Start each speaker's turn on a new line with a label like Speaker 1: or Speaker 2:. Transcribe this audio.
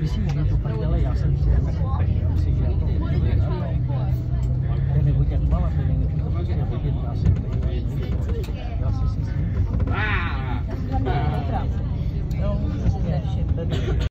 Speaker 1: Besi, gitu. Pag dawa, ya.